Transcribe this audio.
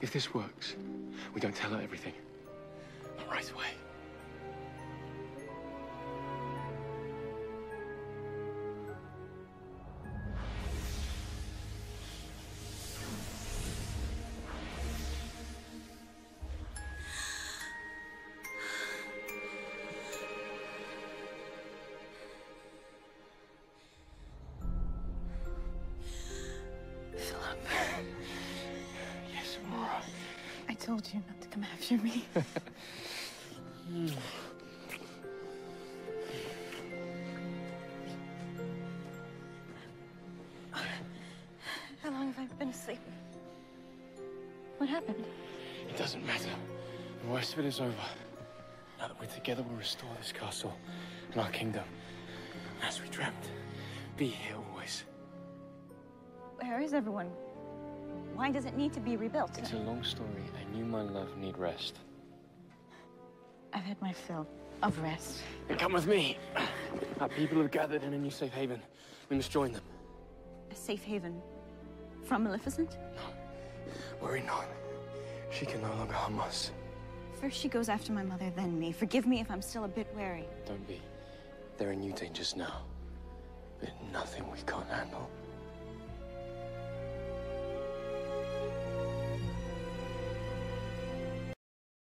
If this works, we don't tell her everything. Not right away. Told you not to come after me. How long have I been asleep? What happened? It doesn't matter. The worst of it is over. Now that we're together, we'll restore this castle and our kingdom. As we dreamt. Be here always. Where is everyone? Why does it need to be rebuilt? It's a long story. I knew my love need rest. I've had my fill of rest. Then come with me. Our people have gathered in a new safe haven. We must join them. A safe haven from Maleficent? No. Worry not. She can no longer harm us. First she goes after my mother, then me. Forgive me if I'm still a bit wary. Don't be. There are new dangers now.